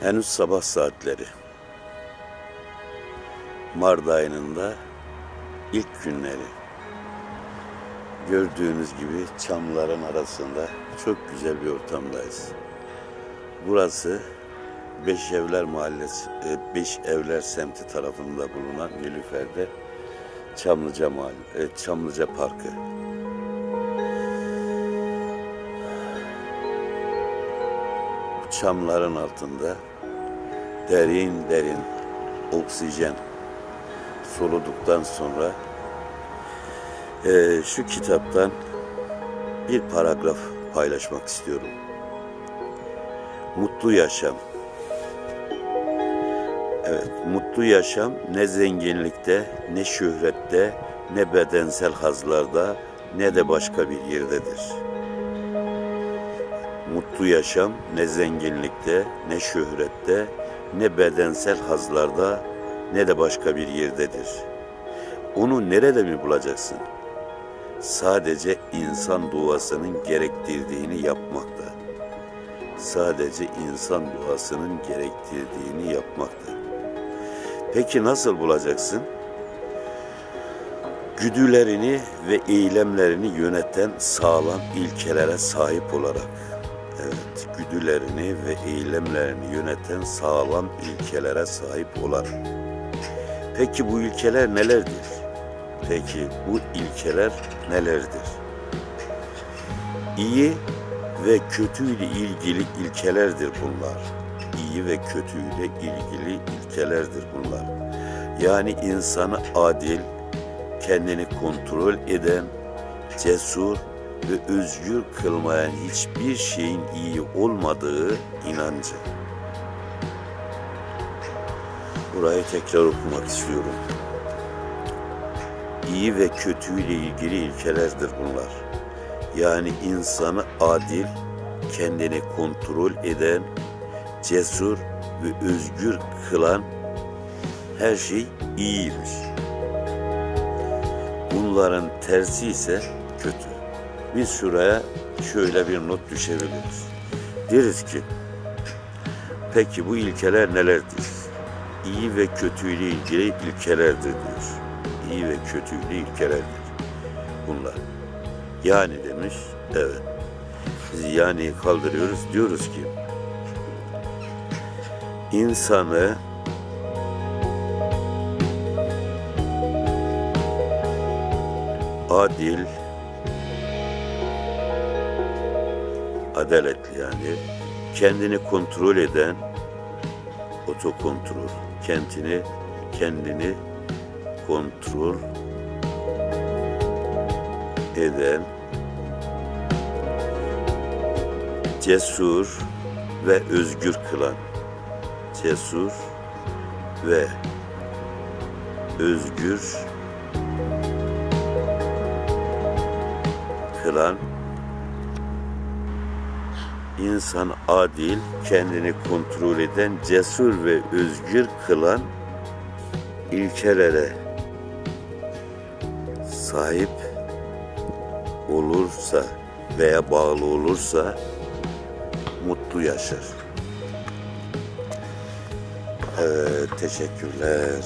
Henüz sabah saatleri. Mart ayının da ilk günleri. Gördüğünüz gibi çamların arasında çok güzel bir ortamdayız. Burası Beş Evler Mahallesi, e, Beş Evler semti tarafında bulunan Nilüfer'de Çamlıca Mahalle, e, Çamlıca Parkı. Çamların altında derin derin oksijen soluduktan sonra e, şu kitaptan bir paragraf paylaşmak istiyorum. Mutlu yaşam. Evet, mutlu yaşam ne zenginlikte, ne şöhrette, ne bedensel hazlarda, ne de başka bir yerdedir. Mutlu yaşam ne zenginlikte, ne şöhrette, ne bedensel hazlarda, ne de başka bir yerdedir. Onu nerede mi bulacaksın? Sadece insan duasının gerektirdiğini yapmakta. Sadece insan duasının gerektirdiğini yapmakta. Peki nasıl bulacaksın? Güdülerini ve eylemlerini yöneten sağlam ilkelere sahip olarak. Evet, güdülerini ve eylemlerini yöneten sağlam ilkelere sahip olarak. Peki bu ilkeler nelerdir? Peki bu ilkeler nelerdir? İyi ve kötüyle ilgili ilkelerdir bunlar. İyi ve kötüyle ilgili ilkelerdir bunlar. Yani insanı adil, kendini kontrol eden, cesur ve özgür kılmayan hiçbir şeyin iyi olmadığı inancı. Burayı tekrar okumak istiyorum. İyi ve kötüyle ilgili ilkelerdir bunlar. Yani insanı adil, kendini kontrol eden, cesur ve özgür kılan her şey iyiymiş. Bunların tersi ise kötü. Biz şuraya şöyle bir not düşebiliriz. Deriz ki, peki bu ilkeler nelerdir? İyi ve kötüyle ilgili ilkelerdir diyor. İyi ve kötüyle ilkelerdir. Bunlar. Yani demiş, evet. Biz yani kaldırıyoruz, diyoruz ki, insanı adil, adaletli yani. Kendini kontrol eden otokontrol, kendini kendini kontrol eden cesur ve özgür kılan. Cesur ve özgür kılan insan adil, kendini kontrol eden, cesur ve özgür kılan ilkelere sahip olursa veya bağlı olursa mutlu yaşar. Evet, teşekkürler.